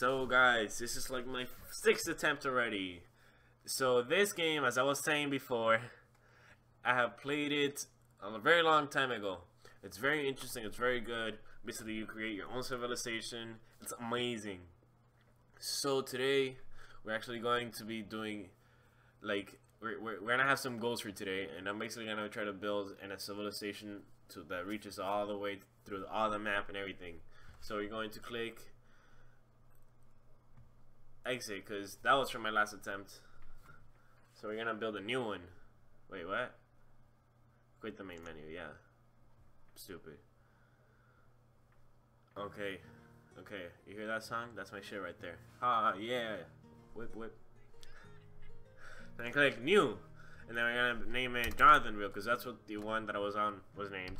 So guys, this is like my sixth attempt already. So this game, as I was saying before, I have played it a very long time ago. It's very interesting, it's very good. Basically, you create your own civilization. It's amazing. So today, we're actually going to be doing, like, we're, we're, we're gonna have some goals for today. And I'm basically gonna try to build a civilization to, that reaches all the way through all the map and everything. So you're going to click exit because that was from my last attempt. So we're gonna build a new one. Wait, what? Quit the main menu, yeah. Stupid. Okay. Okay, you hear that song? That's my shit right there. Ah, yeah. Whip, whip. Then I click new. And then we're gonna name it Jonathanville because that's what the one that I was on was named.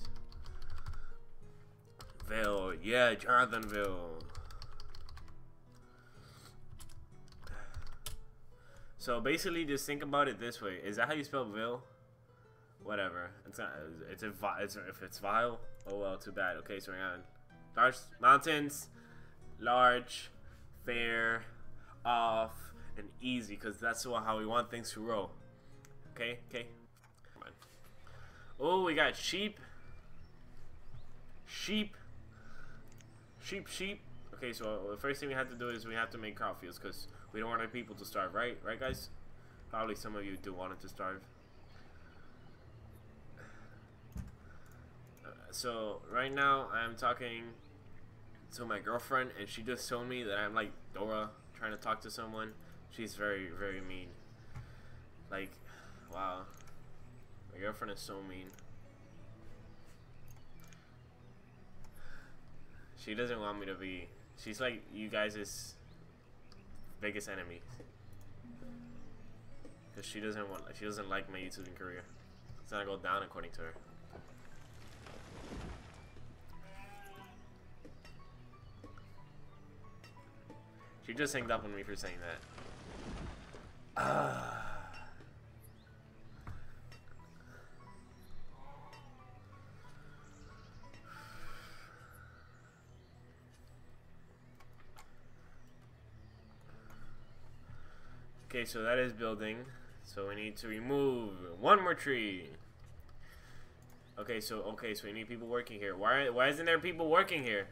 Ville, yeah, Jonathanville. So basically, just think about it this way: Is that how you spell Ville? Whatever. It's not. It's a. It's if it's vile. Oh well, too bad. Okay, so we're on large mountains, large, fair, off, and easy, because that's how we want things to roll. Okay. Okay. Oh, we got sheep. Sheep. Sheep. Sheep. Okay, so the first thing we have to do is we have to make crop fields, because we don't want our people to starve, right? Right, guys? Probably some of you do want it to starve. So, right now, I'm talking to my girlfriend, and she just told me that I'm like Dora trying to talk to someone. She's very, very mean. Like, wow. My girlfriend is so mean. She doesn't want me to be. She's like you guys is biggest enemy. Because she doesn't want, she doesn't like my YouTubing career. It's gonna go down according to her. She just hanged up on me for saying that. Ah. Okay, so that is building. So we need to remove one more tree. Okay, so okay, so we need people working here. Why why isn't there people working here?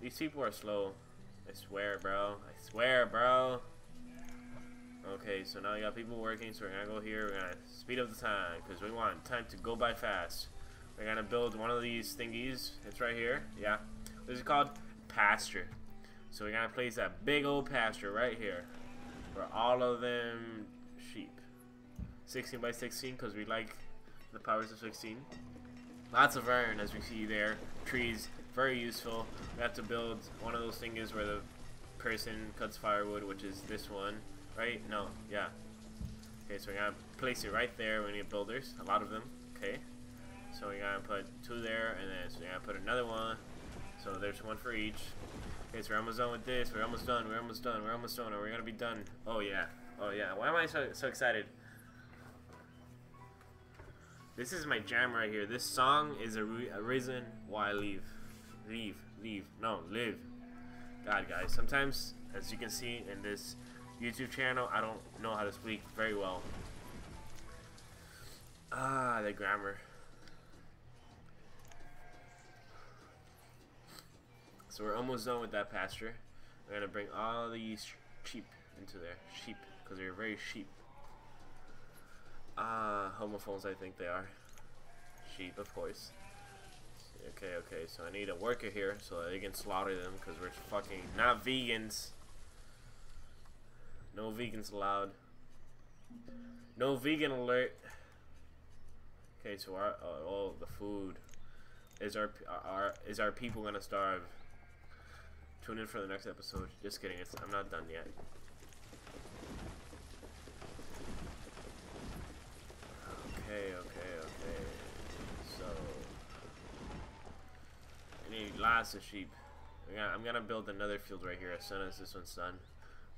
These people are slow. I swear, bro. I swear, bro. Okay, so now we got people working, so we're gonna go here, we're gonna speed up the time, because we want time to go by fast. We're gonna build one of these thingies. It's right here. Yeah. This is called pasture. So we're gonna place that big old pasture right here for all of them sheep. 16 by 16 because we like the powers of 16. Lots of iron as we see there. Trees, very useful. We have to build one of those things where the person cuts firewood, which is this one, right? No, yeah. Okay, so we're gonna place it right there. We need builders, a lot of them. Okay, so we're gonna put two there, and then so we're gonna put another one. So there's one for each. Okay, so we're almost done with this. We're almost done. We're almost done. We're almost done. We're gonna be done. Oh yeah. Oh yeah. Why am I so so excited? This is my jam right here. This song is a, re a reason why I leave. Leave. Leave. No, live. God, guys. Sometimes, as you can see in this YouTube channel, I don't know how to speak very well. Ah, the grammar. So we're almost done with that pasture. We're gonna bring all these sheep into there. Sheep, because they're very sheep. Ah, uh, homophones I think they are. Sheep, of course. Okay, okay, so I need a worker here so that they can slaughter them because we're fucking not vegans. No vegans allowed. No vegan alert. Okay, so our uh, oh the food is our our is our people gonna starve? Tune in for the next episode. Just kidding. I'm not done yet. Okay, okay, okay. So I need lots of sheep. I'm gonna build another field right here as soon as this one's done.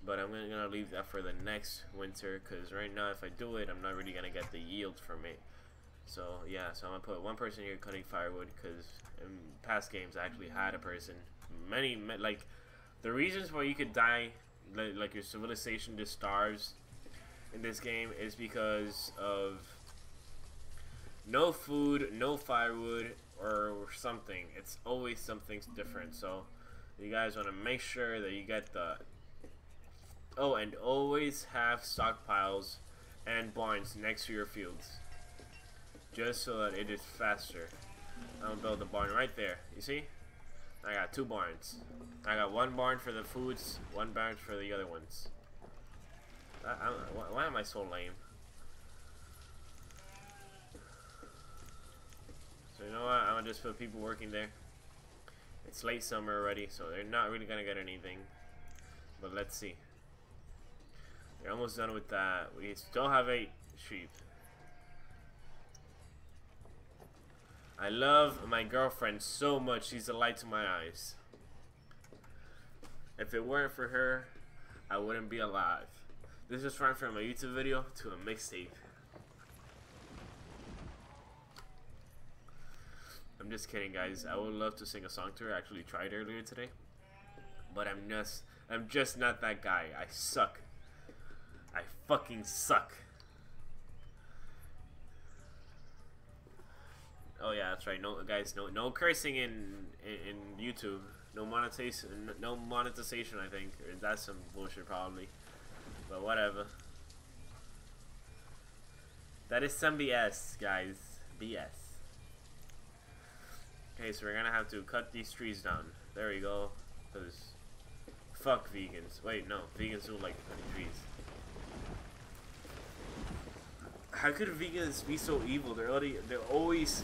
But I'm gonna leave that for the next winter because right now if I do it, I'm not really gonna get the yield from it. So yeah, so I'm gonna put one person here cutting firewood because in past games I actually had a person many like The reasons why you could die, like, your civilization just starves in this game, is because of no food, no firewood, or something. It's always something different. So you guys want to make sure that you get the. Oh, and always have stockpiles and barns next to your fields, just so that it is faster. I'm gonna build a barn right there. You see? I got two barns. I got one barn for the foods, one barn for the other ones. I, I, why am I so lame? So you know what? I'm gonna just put people working there. It's late summer already, so they're not really gonna get anything. But let's see. They're almost done with that. We still have eight sheep. I love my girlfriend so much. She's a light to my eyes. If it weren't for her, I wouldn't be alive. This is right from a YouTube video to a mixtape. I'm just kidding, guys. I would love to sing a song to her. I actually tried earlier today, but I'm just, I'm just not that guy. I suck. I fucking suck. Oh yeah, that's right. No, guys, no, no cursing in in, in YouTube. No monetization. No monetization. I think that's some bullshit probably. But whatever. That is some BS, guys. BS. Okay, so we're gonna have to cut these trees down. There we go. Cause fuck vegans. Wait, no, vegans don't like cutting trees. How could vegans be so evil? They're already, they're always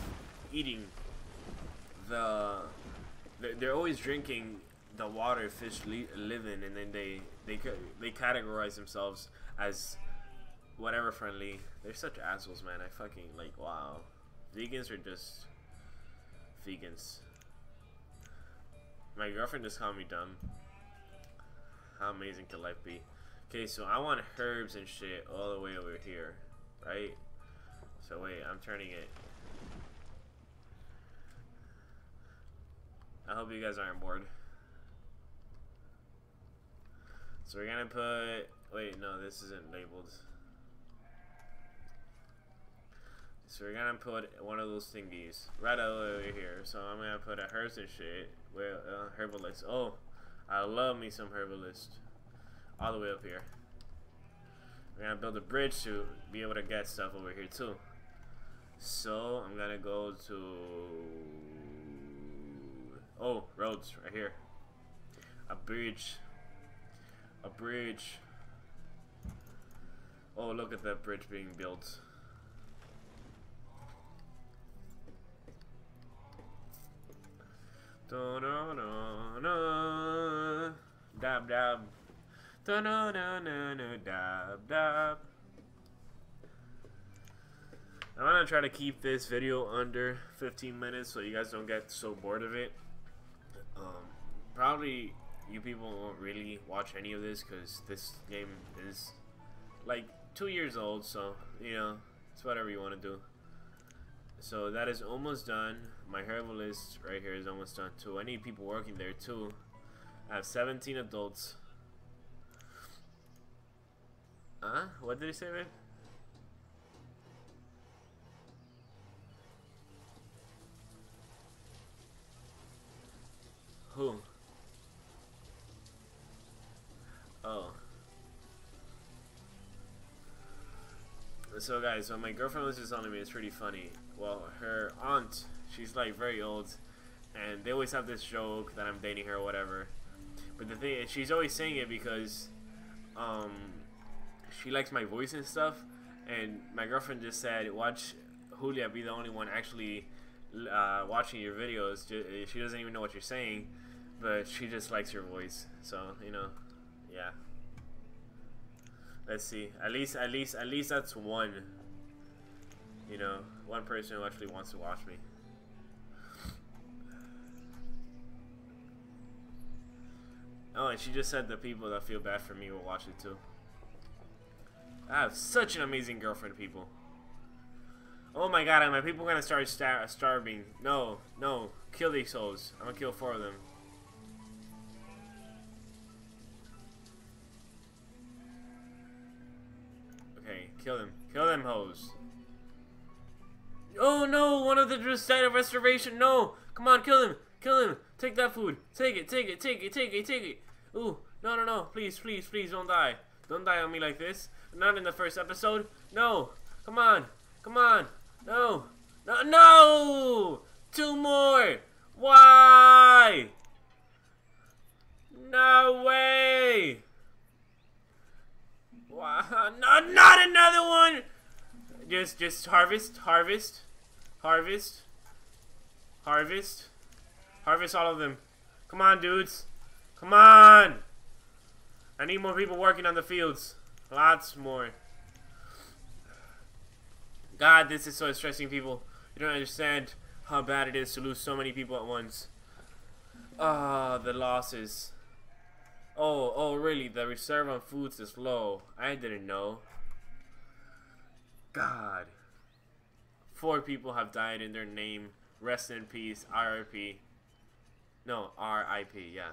eating the they're, always drinking the water fish live in and then they they they categorize themselves as whatever friendly. They're such assholes man. I fucking like wow. Vegans are just vegans. My girlfriend just called me dumb. How amazing could life be? Okay so i want herbs and shit all the way over here right? So wait i'm turning it I hope you guys aren't bored. So we're gonna put, wait, no, this isn't labeled. So we're gonna put one of those thingies right over here. So I'm gonna put a herbs and shit. Well, uh, herbalist. Oh, I love me some herbalist. All the way up here. We're gonna build a bridge to be able to get stuff over here too. So I'm gonna go to Oh, roads right here. A bridge. A bridge. Oh, look at that bridge being built. Da da da da dab dab da da da da da dab dab I'm gonna try to keep this video under 15 minutes so you guys don't get so bored of it um, probably you people won't really watch any of this because this game is like two years old, so you know it's whatever you want to do. So that is almost done. My herbalist right here is almost done too. I need people working there too. I have 17 adults. Huh? What did he say, man? Who? Oh. So guys, so my girlfriend was just telling me it's pretty funny. Well, her aunt, she's like very old, and they always have this joke that I'm dating her or whatever. But the thing is, she's always saying it because, um, she likes my voice and stuff. And my girlfriend just said, watch Julia be the only one actually uh, watching your videos. She doesn't even know what you're saying but she just likes your voice. So you know, yeah. Let's see. At least, at least, at least that's one. You know, one person who actually wants to watch me. Oh, and she just said the people that feel bad for me will watch it too. I have such an amazing girlfriend, people. Oh my god, are my people gonna start star starving. No, no, kill these souls. I'm gonna kill four of them. Kill them. Kill them hoes. Oh no, one of the just died of restoration. No, come on, kill him. Kill him. Take that food. Take it, take it, take it, take it, take it. Ooh, no, no, no. Please, please, please don't die. Don't die on me like this. Not in the first episode. No. Come on. Come on. No. No. No! Two more. Why? No way. Why? No, not another one. Just, just harvest, harvest, harvest, harvest, harvest all of them. Come on, dudes. Come on. I need more people working on the fields. Lots more. God, this is so stressing, people. You don't understand how bad it is to lose so many people at once. Ah, oh, the losses. Oh, oh, really? The reserve on foods is low. I didn't know. God. Four people have died in their name. Rest in peace. RIP. No, RIP, yeah.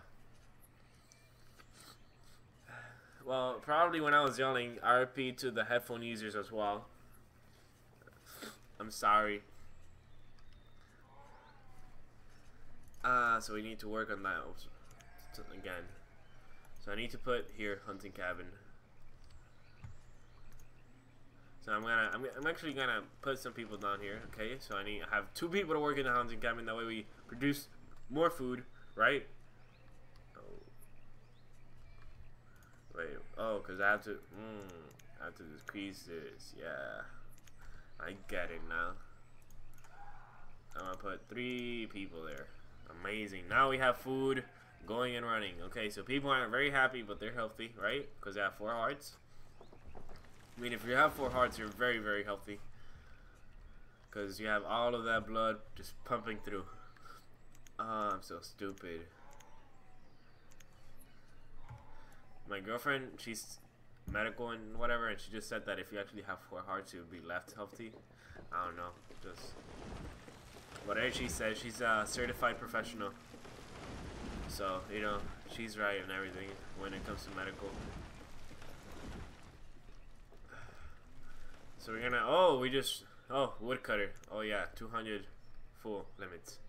Well, probably when I was yelling, RP to the headphone users as well. I'm sorry. Ah, uh, so we need to work on that again. So I need to put here hunting cabin. So I'm gonna, I'm, I'm actually gonna put some people down here. Okay, so I need, I have two people to work in the hunting cabin. That way we produce more food, right? Wait, oh, because I have to, mm, I have to decrease this, yeah. I get it now. I'm gonna put three people there. Amazing. Now we have food going and running. Okay, so people aren't very happy, but they're healthy, right? Because they have four hearts. I mean, if you have four hearts, you're very, very healthy. Because you have all of that blood just pumping through. Oh, I'm so stupid. my girlfriend, she's medical and whatever, and she just said that if you actually have four hearts, you would be left healthy. I don't know, just whatever she says. She's a certified professional, so you know she's right and everything when it comes to medical. So we're gonna. Oh, we just. Oh, woodcutter. Oh yeah, 200 full limits.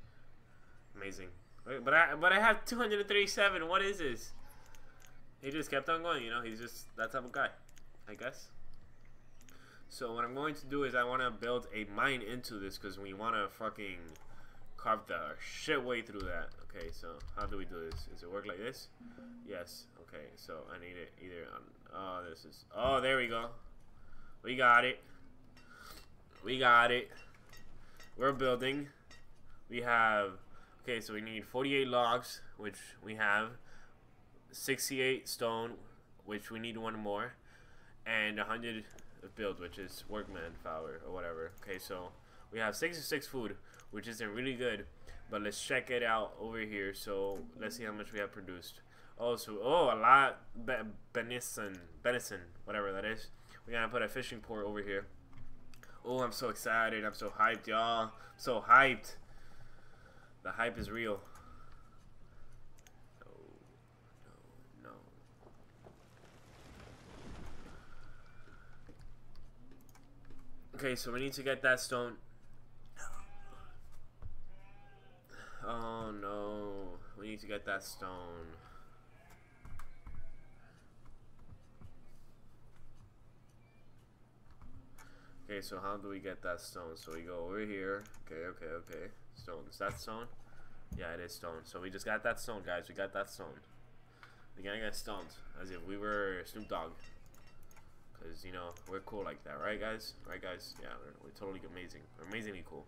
Amazing. But I but I have 237. What is this? he just kept on going, you know, he's just that type of guy, I guess. So what I'm going to do is I want to build a mine into this because we want to fucking carve the shit way through that. Okay, so how do we do this? Does it work like this? Yes. Okay, so I need it either on, oh, this is, oh, there we go. We got it. We got it. We're building. We have, okay, so we need 48 logs, which we have. 68 stone, which we need one more, and 100 build, which is workman power or whatever. Okay, so we have 66 food, which isn't really good, but let's check it out over here. So let's see how much we have produced. Oh, so oh, a lot be venison, whatever that is. We're gonna put a fishing port over here. Oh, I'm so excited! I'm so hyped, y'all. So hyped. The hype is real. Okay, so we need to get that stone. Oh no, we need to get that stone. Okay, so how do we get that stone? So we go over here. Okay, okay, okay. Stone. Is that stone? Yeah, it is stone. So we just got that stone, guys. We got that stone. We're gonna stoned. As if we were Snoop Dogg. Because, you know, we're cool like that, right, guys? Right, guys? Yeah, we're, we're totally amazing. We're amazingly cool.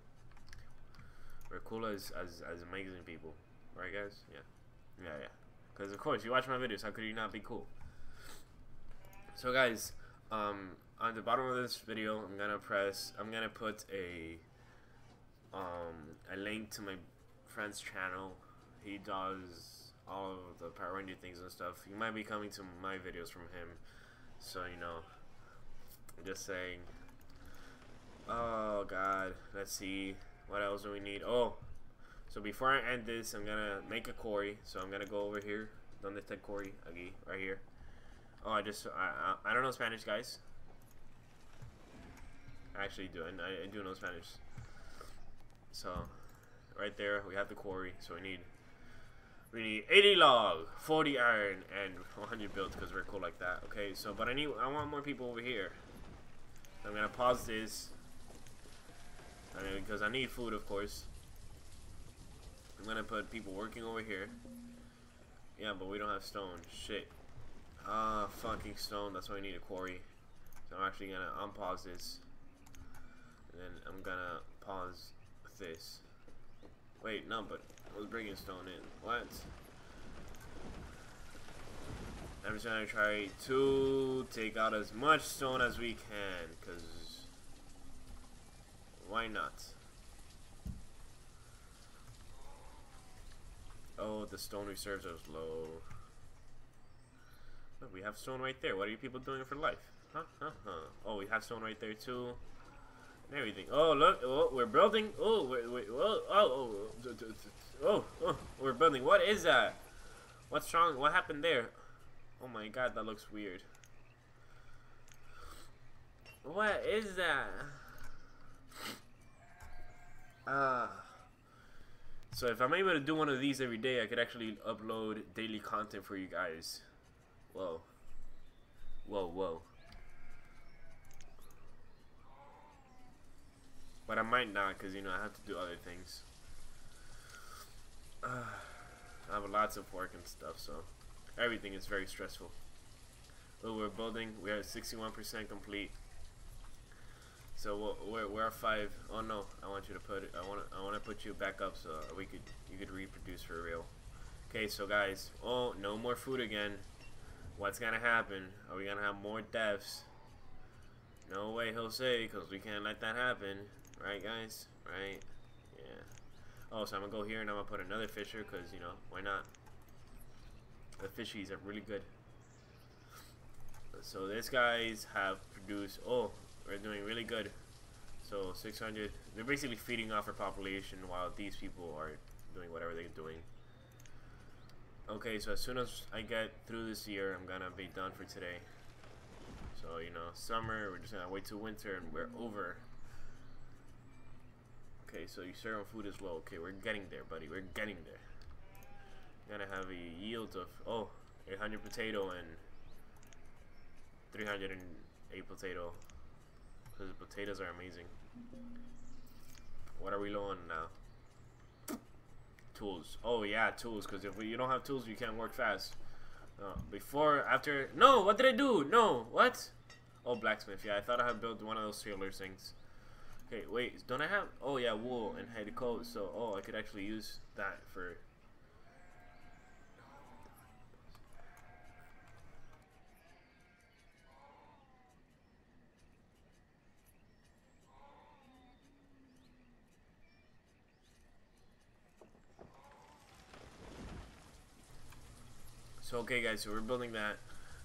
We're cool as, as, as amazing people. Right, guys? Yeah. Yeah, yeah. Because, of course, you watch my videos. How could you not be cool? So, guys, um, on the bottom of this video, I'm going to press... I'm going to put a... Um, a link to my friend's channel. He does all of the Power Ranger things and stuff. You might be coming to my videos from him. So, you know, just saying. Oh, God. Let's see. What else do we need? Oh. So before I end this, I'm going to make a quarry. So I'm going to go over here. Donde está quarry? Aquí. Right here. Oh, I just... I, I, I don't know Spanish, guys. I actually do. I, I do know Spanish. So, right there, we have the quarry. So we need we need 80 log, 40 iron, and 100 builds because we're cool like that. Okay, so but I need I want more people over here. I'm gonna pause this. I mean, because I need food, of course. I'm gonna put people working over here. Yeah, but we don't have stone. Shit. Ah, fucking stone. That's why we need a quarry. So I'm actually gonna unpause this. And then I'm gonna pause this. Wait, no, but I was bringing stone in. What? I'm just gonna try to take out as much stone as we can, because why not? Oh, the stone reserves are low. Look, we have stone right there. What are you people doing for life? Huh? Huh? Huh? Oh, we have stone right there too. And everything. Oh, look. Oh, we're building. Oh, wait, wait. Oh, oh, oh, oh, oh, we're building. What is that? What's wrong? What happened there? Oh my god, that looks weird. What is that? Ah. So if I'm able to do one of these every day, I could actually upload daily content for you guys. Whoa. Whoa, whoa. But I might not, because, you know, I have to do other things. Uh, I have lots of work and stuff, so everything is very stressful. But we're building. We are 61% complete. So we're we're five. Oh no! I want you to put it. I want I want to put you back up so we could you could reproduce for real. Okay, so guys. Oh, no more food again. What's gonna happen? Are we gonna have more deaths? No way, Jose, because we can't let that happen. Right, guys? Right? Yeah. Oh, so I'm gonna go here and I'm gonna put another fisher because, you know, why not? The fishies are really good. So these guys have produced, oh, we're doing really good. So 600, they're basically feeding off our population while these people are doing whatever they're doing. Okay, so as soon as I get through this year, I'm gonna be done for today. So, you know, summer, we're just gonna wait till winter and we're over. Okay, so you serve on food as well. Okay, we're getting there, buddy. We're getting there. Gonna have a yield of, oh, 800 potato and 308 potato. Because potatoes are amazing. What are we low on now? Tools. Oh yeah, tools. Because if we, you don't have tools, you can't work fast. Uh, before, after... No, what did I do? No, what? Oh, blacksmith. Yeah, I thought I had built one of those sailor things. Okay, wait. Don't I have... Oh yeah, wool and head coat. So, oh, I could actually use that for So okay guys, so we're building that.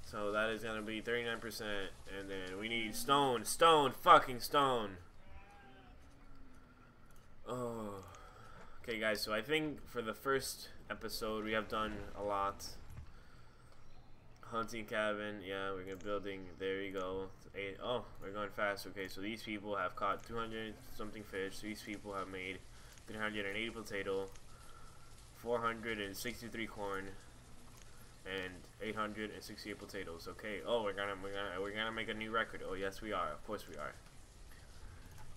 So that is gonna be 39% and then we need stone, stone, fucking stone. Oh. Okay guys, so I think for the first episode we have done a lot. Hunting cabin, yeah, we're gonna building, there you go. Oh, we're going fast. Okay, so these people have caught 200 something fish. These people have made 380 potato, 463 corn, and 868 potatoes. Okay. Oh, we're gonna we're gonna we're gonna make a new record. Oh, yes, we are. Of course, we are.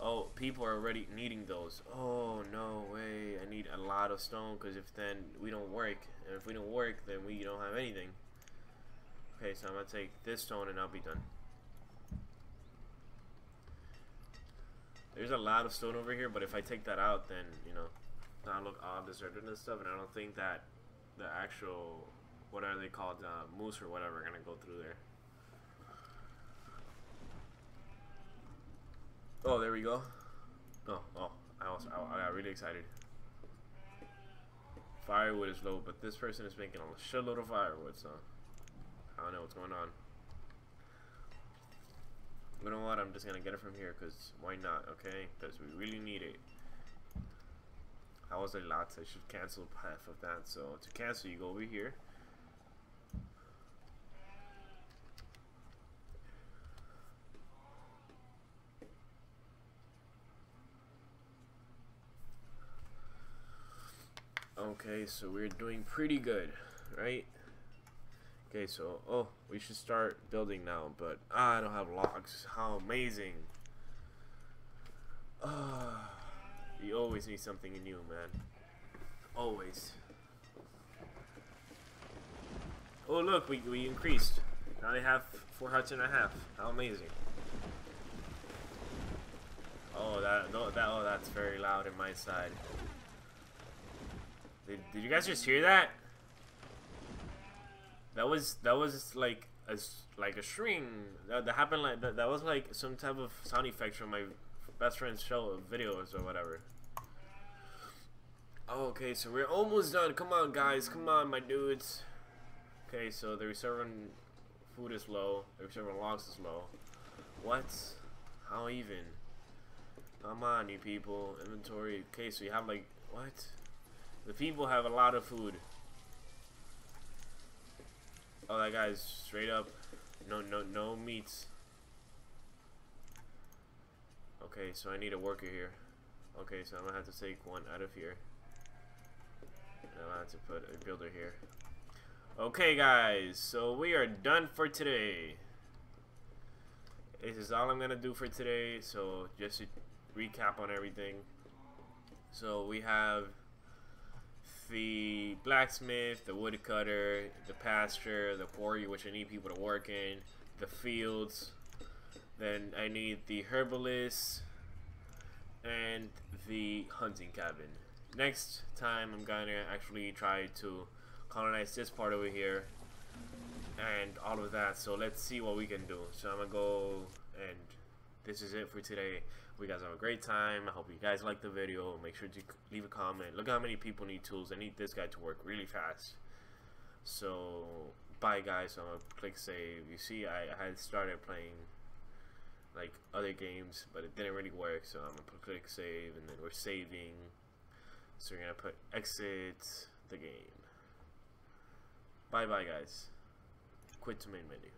Oh, people are already needing those. Oh no way! I need a lot of stone because if then we don't work, and if we don't work, then we don't have anything. Okay, so I'm gonna take this stone and I'll be done. There's a lot of stone over here, but if I take that out, then you know, I look all deserted and stuff, and I don't think that the actual what are they called, uh, moose or whatever, are gonna go through there. Oh, there we go. Oh, oh, I also I, I got really excited. Firewood is low, but this person is making a shitload of firewood, so I don't know what's going on. You know what? I'm just gonna get it from here, cause why not? Okay, because we really need it. I was a lot. I should cancel half of that. So to cancel, you go over here. Okay, so we're doing pretty good, right? Okay, so, oh, we should start building now, but ah, I don't have logs. How amazing. Ah, you always need something new, man. Always. Oh, look, we, we increased. Now they have four huts and a half. How amazing. Oh, that, that, oh, that's very loud in my side. Did, did you guys just hear that? That was that was like a like a string that, that happened like that, that was like some type of sound effect from my best friend's show videos or whatever. Oh, okay, so we're almost done. Come on, guys. Come on, my dudes. Okay, so the reserving food is low. The reserving logs is low. What? How even? Come on, you people. Inventory. Okay, so you have like what? The people have a lot of food. Oh, that guy's straight up. No, no, no meats. Okay, so I need a worker here. Okay, so I'm gonna have to take one out of here. And I'm gonna have to put a builder here. Okay, guys, so we are done for today. This is all I'm gonna do for today. So just to recap on everything. So we have the blacksmith, the woodcutter, the pasture, the quarry, which I need people to work in, the fields. Then I need the herbalist and the hunting cabin. Next time I'm gonna actually try to colonize this part over here and all of that. So let's see what we can do. So I'm gonna go and this is it for today. We guys have a great time. I hope you guys like the video. Make sure to leave a comment. Look how many people need tools. I need this guy to work really fast. So, bye guys. So I'm going to click save. You see, I, had started playing like other games, but it didn't really work. So I'm going to click save and then we're saving. So we're going to put exit the game. Bye bye guys. Quit to main menu.